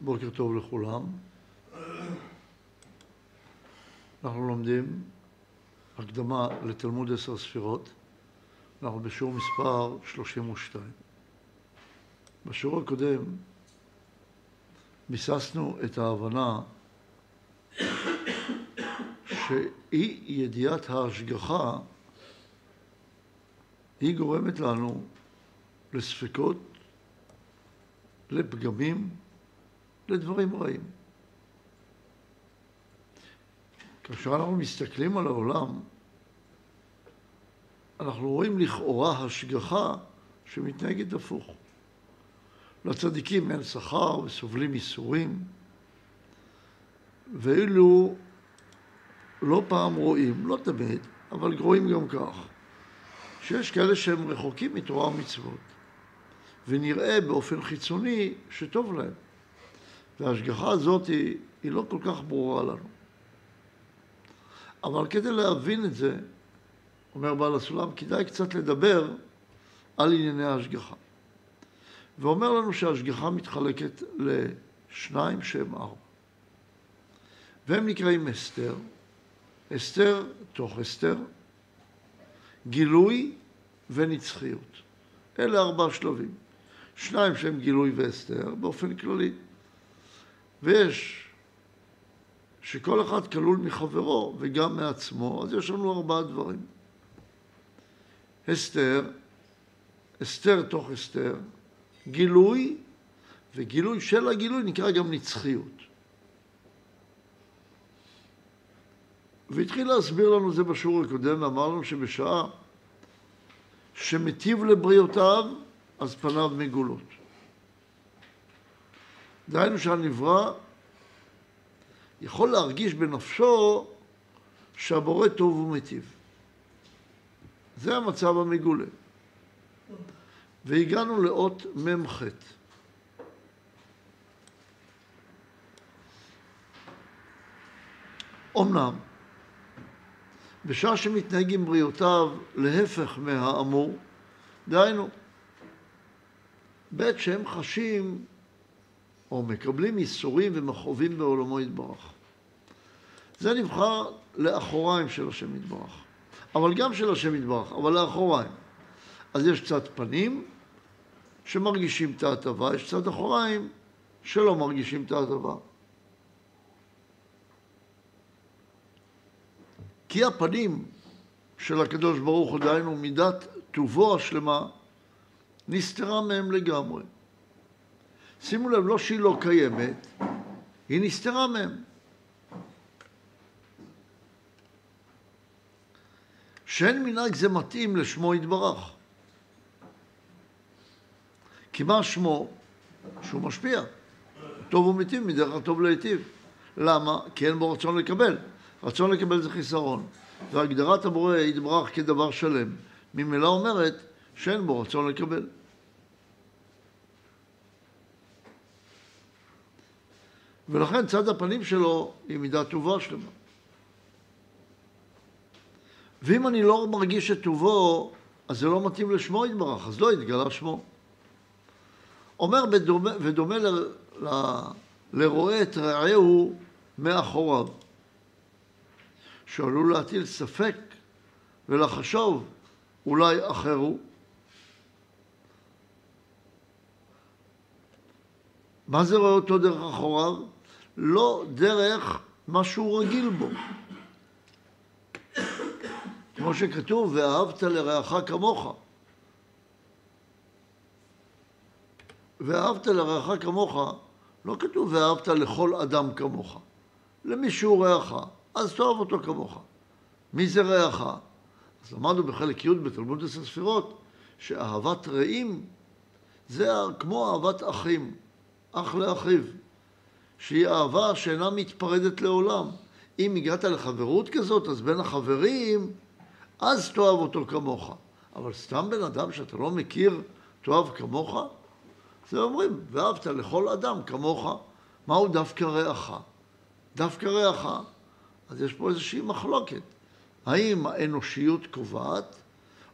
בוקר טוב לכולם. אנחנו לומדים הקדמה לתלמוד עשר ספירות. אנחנו בשיעור מספר 32. בשיעור הקודם ביססנו את ההבנה שאי ידיעת ההשגחה היא גורמת לנו לספקות, לפגמים, לדברים רעים. כאשר אנחנו מסתכלים על העולם, אנחנו רואים לכאורה השגחה שמתנהגת הפוך. לצדיקים אין שכר וסובלים ייסורים, ואילו לא פעם רואים, לא תמיד, אבל רואים גם כך, שיש כאלה שהם רחוקים מתורה ומצוות, ונראה באופן חיצוני שטוב להם. וההשגחה הזאת היא, היא לא כל כך ברורה לנו. אבל כדי להבין את זה, אומר בעל הסולם, כדאי קצת לדבר על ענייני ההשגחה. ואומר לנו שההשגחה מתחלקת לשניים שהם ארבע. והם נקראים אסתר, אסתר תוך אסתר, גילוי ונצחיות. אלה ארבע שלבים. שניים שהם גילוי ואסתר באופן כללי, ויש שכל אחד כלול מחברו וגם מעצמו, אז יש לנו ארבעה דברים. אסתר, אסתר תוך אסתר, גילוי, וגילוי של הגילוי נקרא גם נצחיות. והתחיל להסביר לנו זה בשיעור הקודם, ואמר לנו שבשעה שמטיב לבריאותיו, אז פניו מגולות. דהיינו שהנברא יכול להרגיש בנפשו שהבורא טוב ומטיב. זה המצב המגולה. והגענו לאות מ"ח. אמנם, בשעה שמתנהג עם בריאותיו להפך מהאמור, דהיינו, בעת שהם חשים או מקבלים ייסורים ומכאובים בעולמו יתברך. זה נבחר לאחוריים של השם יתברך, אבל גם של השם יתברך, אבל לאחוריים. אז יש צד פנים שמרגישים את ההטבה, יש צד אחוריים שלא מרגישים את ההטבה. כי הפנים של הקדוש ברוך הוא, דהיינו מידת טובו השלמה, נסתרה מהם לגמרי. שימו לב, לא שהיא לא קיימת, היא נסתרה מהם. שאין מנהג זה מתאים לשמו יתברך. כי מה שמו? שהוא משפיע. טוב ומיטיב מדרך הטוב להיטיב. למה? כי אין בו רצון לקבל. רצון לקבל זה חיסרון. והגדרת הבורא יתברך כדבר שלם, ממילא אומרת שאין בו רצון לקבל. ולכן צד הפנים שלו היא מידה טובה שלמה. ואם אני לא מרגיש את טובו, אז זה לא מתאים לשמו יתברך, אז לא יתגלה שמו. אומר בדומה, ודומה ל, ל, לרואה את רעהו מאחוריו, שעלול להטיל ספק ולחשוב אולי אחר הוא. מה זה רואה אותו דרך אחוריו? לא דרך מה שהוא רגיל בו. כמו שכתוב, ואהבת לרעך כמוך. ואהבת לרעך כמוך, לא כתוב ואהבת לכל אדם כמוך. למי שהוא רעך, אז תאהב אותו כמוך. מי זה רעך? אז למדנו בחלק י' בתלמוד עשר ספירות, שאהבת רעים זה כמו אהבת אחים, אח לאחיו. שהיא אהבה שאינה מתפרדת לעולם. אם הגעת לחברות כזאת, אז בין החברים, אז תאהב אותו כמוך. אבל סתם בן אדם שאתה לא מכיר, תאהב כמוך? זה אומרים, ואהבת לכל אדם כמוך. מהו דווקא רעך? דווקא רעך. אז יש פה איזושהי מחלוקת. האם האנושיות קובעת,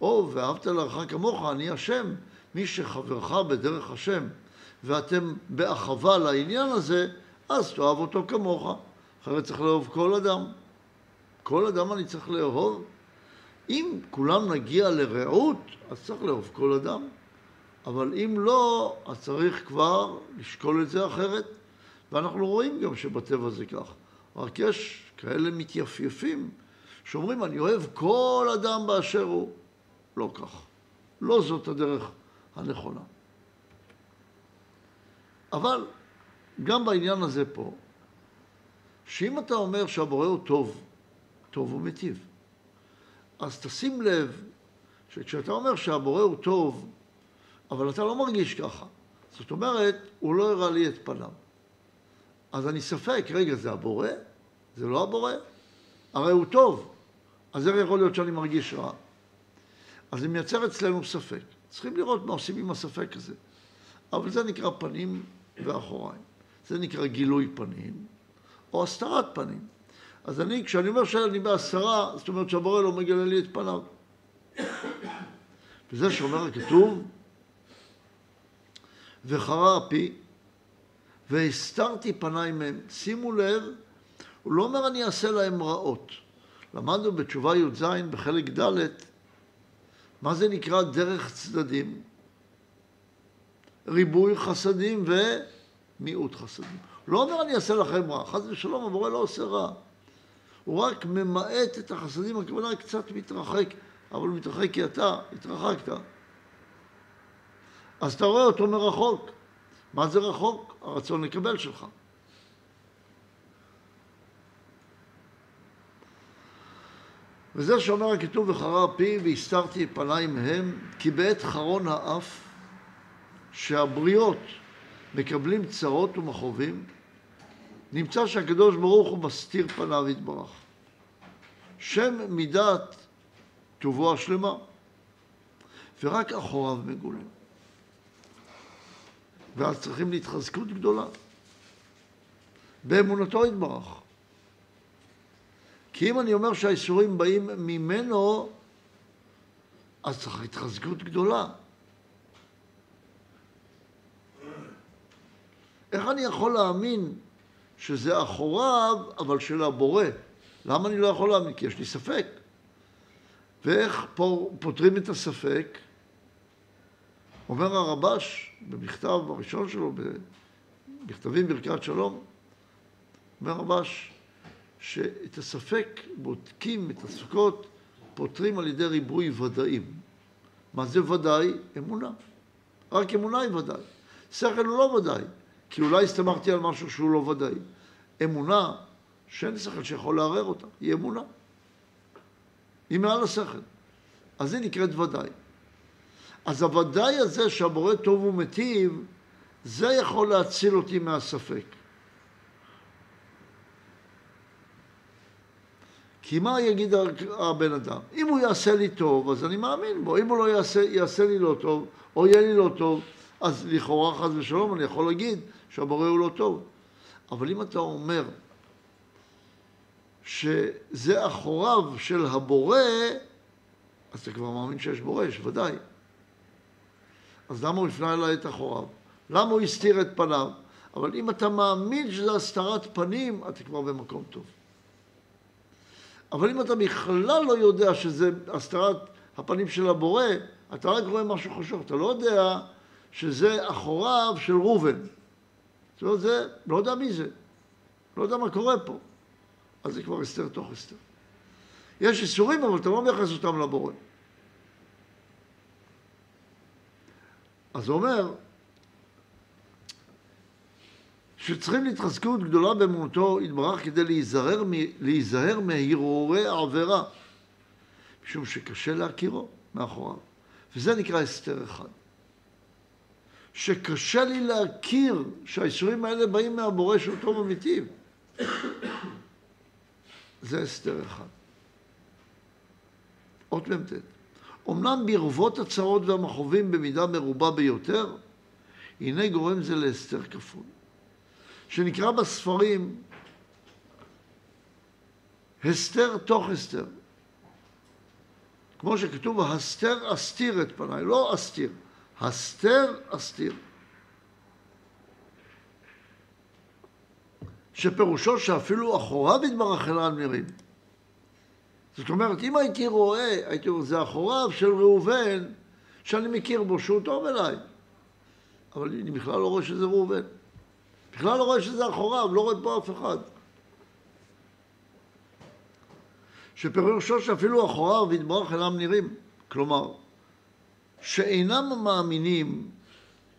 או ואהבת לרעך כמוך, אני השם, מי שחברך בדרך השם ואתם באחווה לעניין הזה, אז תאהב אותו כמוך. אחרת צריך לאהוב כל אדם. כל אדם אני צריך לאהוב. אם כולם נגיע לרעות, אז צריך לאהוב כל אדם. אבל אם לא, אז צריך כבר לשקול את זה אחרת. ואנחנו רואים גם שבטבע זה כך. רק יש כאלה מתייפייפים שאומרים, אני אוהב כל אדם באשר הוא. לא כך. לא זאת הדרך הנכונה. אבל גם בעניין הזה פה, שאם אתה אומר שהבורא הוא טוב, טוב ומיטיב, אז תשים לב שכשאתה אומר שהבורא הוא טוב, אבל אתה לא מרגיש ככה, זאת אומרת, הוא לא הראה לי את פניו. אז אני ספק, רגע, זה הבורא? זה לא הבורא? הרי הוא טוב, אז איך יכול להיות שאני מרגיש רע? אז זה מייצר אצלנו ספק. צריכים לראות מה עושים עם הספק הזה. אבל זה נקרא פנים ואחוריים. זה נקרא גילוי פנים, או הסתרת פנים. אז אני, כשאני אומר שאני בהסתרה, זאת אומרת שהבורא לא מגלה לי את פניו. וזה שאומר הכתוב, וחרה אפי, והסתרתי פניי מהם. שימו לב, הוא לא אומר אני אעשה להם רעות. למדנו בתשובה י"ז בחלק ד' מה זה נקרא דרך צדדים? ריבוי חסדים ומיעוט חסדים. לא אומר אני אעשה לכם רע, חס ושלום הבורא לא עושה רע. הוא רק ממעט את החסדים, הכוונה קצת מתרחק, אבל הוא מתרחק כי אתה התרחקת. אז אתה רואה אותו מרחוק. מה זה רחוק? הרצון לקבל שלך. וזה שאומר הכתוב וחרה פי והסתרתי פניי מהם כי בעת חרון האף שהבריות מקבלים צרות ומכאובים נמצא שהקדוש ברוך הוא מסתיר פניו יתברך. שם מידת טובו השלמה ורק אחוריו מגולים. ואז צריכים להתחזקות גדולה באמונתו יתברך. כי אם אני אומר שהאיסורים באים ממנו, אז צריך התחזקות גדולה. איך אני יכול להאמין שזה אחוריו, אבל של הבורא? למה אני לא יכול להאמין? כי יש לי ספק. ואיך פותרים את הספק? אומר הרבש במכתב הראשון שלו, במכתבים ברכת שלום, אומר הרבש, שאת הספק בודקים, את הספקות פותרים על ידי ריבוי ודאים. מה זה ודאי? אמונה. רק אמונה היא ודאי. שכל הוא לא ודאי, כי אולי הסתמכתי על משהו שהוא לא ודאי. אמונה, שאין שכל שיכול לערער אותה, היא אמונה. היא מעל השכל. אז היא נקראת ודאי. אז הוודאי הזה שהבורא טוב ומטיב, זה יכול להציל אותי מהספק. כי מה יגיד הבן אדם? אם הוא יעשה לי טוב, אז אני מאמין בו. אם הוא לא יעשה, יעשה לי לא טוב, או יהיה לי לא טוב, אז לכאורה חס ושלום אני יכול להגיד שהבורא הוא לא טוב. אבל אם אתה אומר שזה אחוריו של הבורא, אז אתה כבר מאמין שיש בורא, יש ודאי. אז למה הוא הפנה אליי את אחוריו? למה הוא הסתיר את פניו? אבל אם אתה מאמין שזה הסתרת פנים, אתה כבר במקום טוב. אבל אם אתה בכלל לא יודע שזה הסתרת הפנים של הבורא, אתה רק רואה משהו חשוב, אתה לא יודע שזה אחוריו של ראובן. זאת אומרת, זה, לא יודע מי זה, לא יודע מה קורה פה. אז זה כבר הסתר תוך הסתר. יש איסורים, אבל אתה לא מייחס אותם לבורא. אז הוא אומר שצריכים להתחזקות גדולה באמונתו יתברך כדי להיזהר, להיזהר מהרהורי העבירה, משום שקשה להכירו מאחוריו. וזה נקרא הסתר אחד. שקשה לי להכיר שהאיסורים האלה באים מהבורא שהוא טוב ומיטיב. זה הסתר אחד. אות מ"ט. אמנם ברבות הצרות והמכאובים במידה מרובה ביותר, הנה גורם זה להסתר כפול. שנקרא בספרים הסתר תוך הסתר. כמו שכתוב, הסתר אסתיר את פניי, לא אסתיר, הסתר אסתיר. שפירושו שאפילו אחוריו יתברך אינן נראים. זאת אומרת, אם הייתי רואה, הייתי רואה, זה אחוריו של ראובן, שאני מכיר בו, שהוא טוב אליי. אבל אני בכלל לא רואה שזה ראובן. בכלל לא רואה שזה אחוריו, לא רואה פה אף אחד. שפירושו שאפילו אחוריו יתברך אינם נראים. כלומר, שאינם מאמינים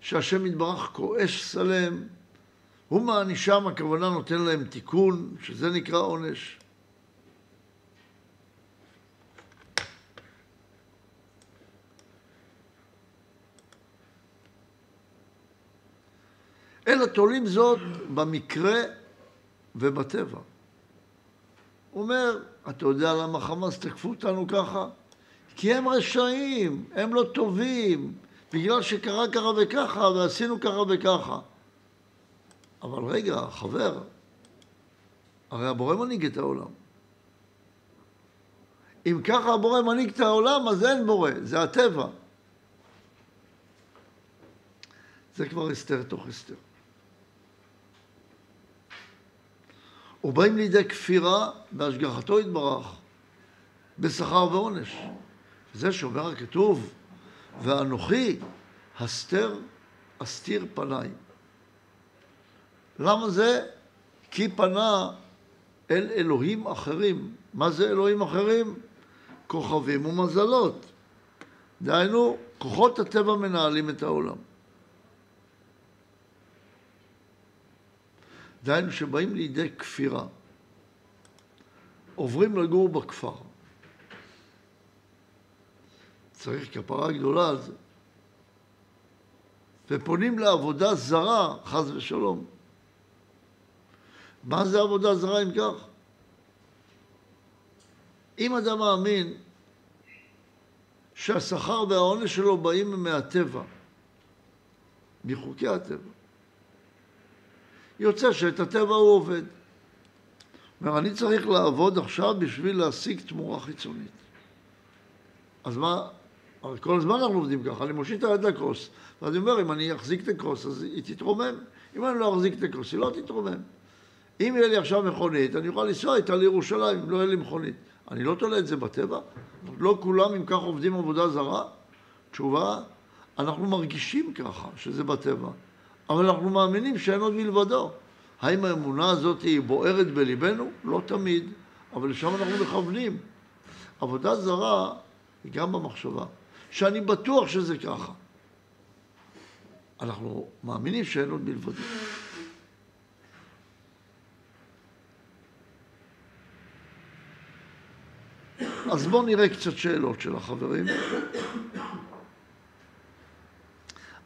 שהשם יתברך כועש סלם, הוא מענישם, הכוונה נותן להם תיקון, שזה נקרא עונש. אלא תולים זאת במקרה ובטבע. הוא אומר, אתה יודע למה חמאס תקפו אותנו ככה? כי הם רשעים, הם לא טובים, בגלל שקרה ככה וככה ועשינו ככה וככה. אבל רגע, חבר, הרי הבורא מנהיג את העולם. אם ככה הבורא מנהיג את העולם, אז אין בורא, זה הטבע. זה כבר הסתר תוך הסתר. ובאים לידי כפירה בהשגחתו יתברך, בשכר ועונש. זה שאומר הכתוב, ואנוכי הסתר אסתיר פניי. למה זה? כי פנה אל אלוהים אחרים. מה זה אלוהים אחרים? כוכבים ומזלות. דהיינו, כוחות הטבע מנהלים את העולם. דהיינו שבאים לידי כפירה, עוברים לגור בכפר. צריך כפרה גדולה על זה. ופונים לעבודה זרה, חס ושלום. מה זה עבודה זרה אם כך? אם אדם מאמין שהשכר והעונש שלו באים מהטבע, מחוקי הטבע, יוצא שאת הטבע הוא עובד. אומר, אני צריך לעבוד עכשיו בשביל להשיג תמורה חיצונית. אז מה, הרי כל הזמן אנחנו עובדים ככה, אני מושיט את היד לכוס, ואז אני אומר, אם אני אחזיק את הכוס, אז היא תתרומם. אם אני לא אחזיק את הכוס, היא לא תתרומם. אם יהיה לי עכשיו מכונית, אני אוכל לנסוע איתה לירושלים, אם לא יהיה לי מכונית. אני לא תולה את זה בטבע? לא כולם, אם כך עובדים עבודה זרה? תשובה, אנחנו מרגישים ככה, שזה בטבע. אבל אנחנו מאמינים שאין עוד מלבדו. האם האמונה הזאת היא בוערת בליבנו? לא תמיד, אבל לשם אנחנו מכוונים. עבודה זרה היא גם במחשבה, שאני בטוח שזה ככה. אנחנו מאמינים שאין עוד מלבדו. אז בואו נראה קצת שאלות של החברים.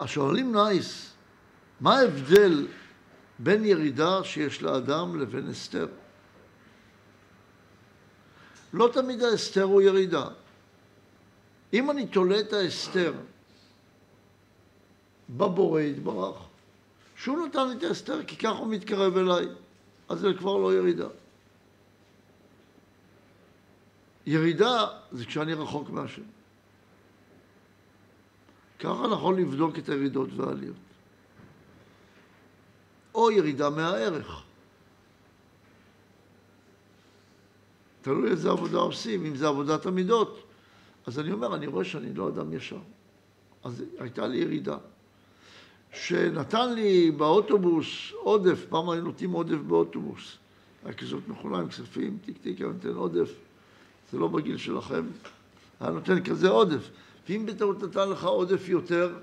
השואלים נייס, מה ההבדל בין ירידה שיש לאדם לבין הסתר? לא תמיד ההסתר הוא ירידה. אם אני תולה את ההסתר בבורא יתברך, שהוא נתן לי את ההסתר כי ככה הוא מתקרב אליי, אז זה כבר לא ירידה. ירידה זה כשאני רחוק מהשם. ככה נכון לבדוק את הירידות והעליות. או ירידה מהערך. תלוי איזה עבודה עושים, אם זה עבודת המידות. אז אני אומר, אני רואה שאני לא אדם ישר. אז הייתה לי ירידה. שנתן לי באוטובוס עודף, פעם היינו נותנים עודף באוטובוס. היה כזאת מכונה עם כספים, טיק טיק, היה נותן עודף. זה לא בגיל שלכם. היה נותן כזה עודף. ואם בטעות נתן לך עודף יותר,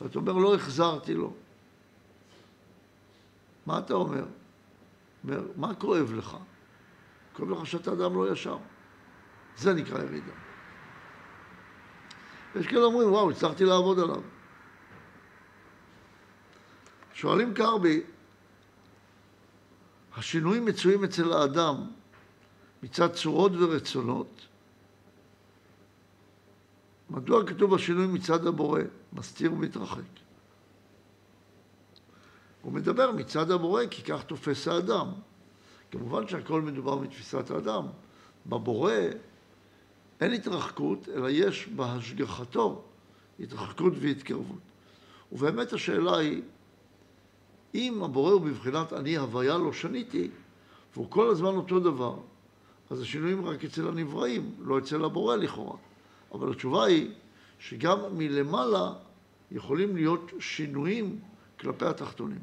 ואתה אומר, לא החזרתי לו. מה אתה אומר? אומר, מה כואב לך? כואב לך שאתה אדם לא ישר. זה נקרא ירידה. יש כאלה אומרים, וואו, הצלחתי לעבוד עליו. שואלים קרבי, השינויים מצויים אצל האדם מצד צורות ורצונות. מדוע כתוב השינוי מצד הבורא, מסתיר ומתרחק? הוא מדבר מצד הבורא כי כך תופס האדם. כמובן שהכל מדובר מתפיסת האדם. בבורא אין התרחקות, אלא יש בהשגחתו התרחקות והתקרבות. ובאמת השאלה היא, אם הבורא הוא בבחינת אני הוויה לא שניתי, והוא כל הזמן אותו דבר, אז השינויים רק אצל הנבראים, לא אצל הבורא לכאורה. אבל התשובה היא שגם מלמעלה יכולים להיות שינויים כלפי התחתונים.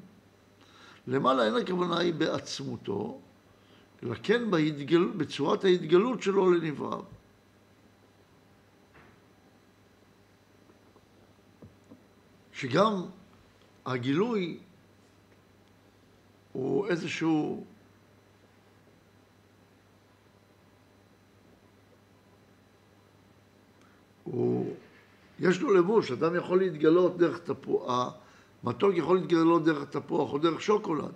למעלה אין הכוונה היא בעצמותו, אלא כן בהתגל... בצורת ההתגלות שלו לנבראיו. שגם הגילוי הוא איזשהו הוא, יש לו לבוש, אדם יכול להתגלות דרך תפוח, המתוק יכול להתגלות דרך תפוח או דרך שוקולד,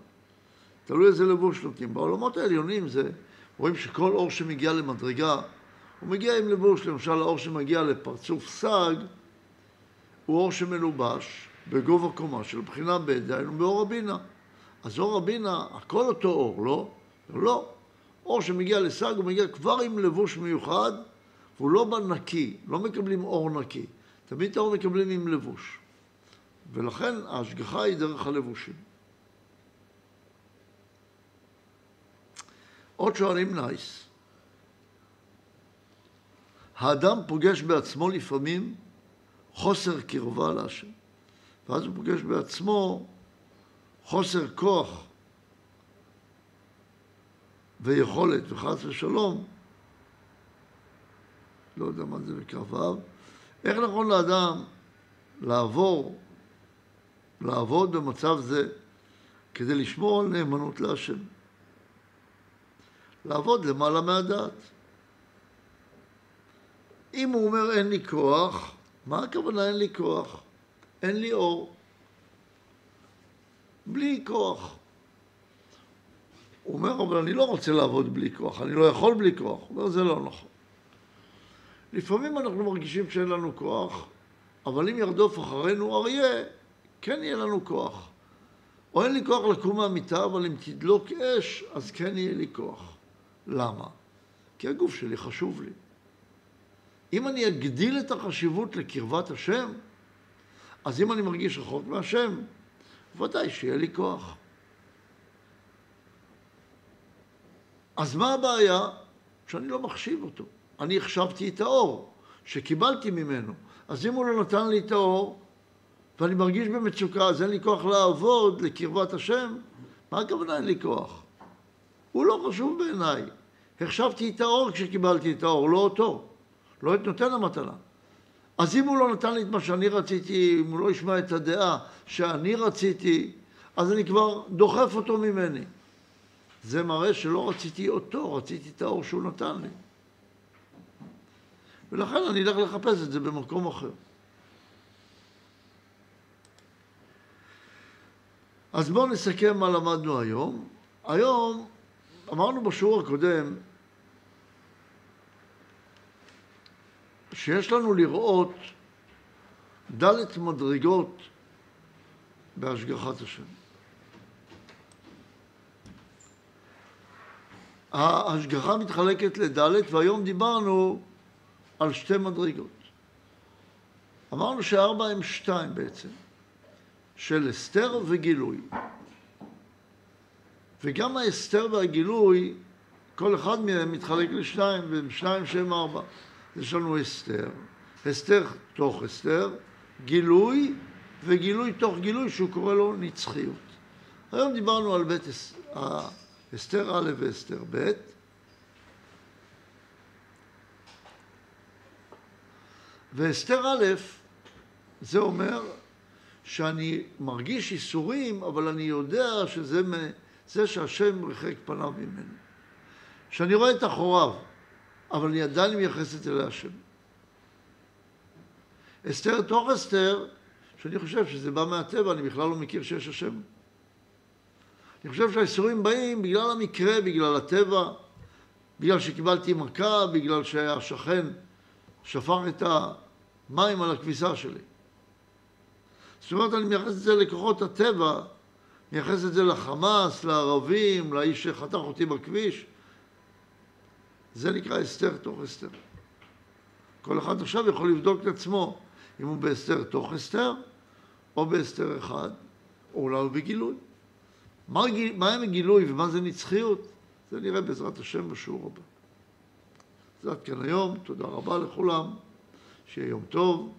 תלוי איזה לבוש נותנים. בעולמות העליונים זה, רואים שכל אור שמגיע למדרגה, הוא מגיע עם לבוש, למשל האור שמגיע לפרצוף סג, הוא אור שמלובש בגובה קומה של בחינה ב', דהיינו באור הבינה. אז אור הבינה, הכל אותו אור, לא? לא. אור שמגיע לסג הוא מגיע כבר עם לבוש מיוחד, והוא לא בא נקי, לא מקבלים אור נקי. תמיד את האור מקבלים עם לבוש. ולכן ההשגחה היא דרך הלבושים. עוד שואלים נייס. האדם פוגש בעצמו לפעמים חוסר קרבה להשם. ואז הוא פוגש בעצמו חוסר כוח ויכולת, וחס ושלום, לא יודע מה זה בקרביו, איך נכון לאדם לעבור, לעבוד במצב זה כדי לשמור על נאמנות להשם? לעבוד למעלה מהדעת. אם הוא אומר אין לי כוח, מה הכוונה אין לי כוח? אין לי אור. בלי כוח. הוא אומר, אבל אני לא רוצה לעבוד בלי כוח, אני לא יכול בלי כוח. הוא אומר, זה לא נכון. לפעמים אנחנו מרגישים שאין לנו כוח, אבל אם ירדוף אחרינו אריה, כן יהיה לנו כוח. או אין לי כוח לקום מהמיטה, אבל אם תדלוק אש, אז כן יהיה לי כוח. למה? כי הגוף שלי חשוב לי. אם אני אגדיל את החשיבות לקרבת השם, אז אם אני מרגיש רחוק מהשם, ודאי שיהיה לי כוח. אז מה הבעיה? שאני לא מחשיב אותו. אני החשבתי את האור שקיבלתי ממנו. אז אם הוא לא נתן לי את האור, ואני מרגיש במצוקה, אז אין לי כוח לעבוד לקרבת השם, מה הכוונה אין לי כוח? הוא לא חשוב בעיניי. החשבתי את האור כשקיבלתי את האור, לא אותו. לא את נותן המתנה. אז אם הוא לא נתן לי את מה שאני רציתי, אם הוא לא ישמע את הדעה שאני רציתי, אז אני כבר דוחף אותו ממני. זה מראה שלא רציתי אותו, רציתי את האור שהוא נתן לי. ולכן אני אלך לחפש את זה במקום אחר. אז בואו נסכם מה למדנו היום. היום, אמרנו בשיעור הקודם, שיש לנו לראות דלת מדרגות בהשגחת השם. ההשגחה מתחלקת לדלת, והיום דיברנו על שתי מדרגות. אמרנו שארבע הם שתיים בעצם, של הסתר וגילוי. וגם ההסתר והגילוי, כל אחד מהם מתחלק לשניים, והם שניים שהם ארבע. יש לנו הסתר, הסתר תוך הסתר, גילוי וגילוי תוך גילוי שהוא קורא לו נצחיות. היום דיברנו על בית הסתר א' והסתר ב', והסתר א', זה אומר שאני מרגיש ייסורים, אבל אני יודע שזה זה שהשם ריחק פניו ממנו. שאני רואה את אחוריו, אבל אני עדיין מייחסת אליה השם. אסתר תוך אסתר, שאני חושב שזה בא מהטבע, אני בכלל לא מכיר שיש השם. אני חושב שהאיסורים באים בגלל המקרה, בגלל הטבע, בגלל שקיבלתי מכה, בגלל שהשכן שפך את המים על הכביסה שלי. זאת אומרת, אני מייחס את זה לכוחות הטבע, מייחס את זה לחמאס, לערבים, לאיש שחתך אותי בכביש. זה נקרא הסתר תוך הסתר. כל אחד עכשיו יכול לבדוק את עצמו אם הוא בהסתר תוך הסתר, או בהסתר אחד, או אולי הוא בגילוי. מה, מה הם הגילוי ומה זה נצחיות? זה נראה בעזרת השם בשיעור הבא. זה עד כאן היום, תודה רבה לכולם, שיהיה יום טוב.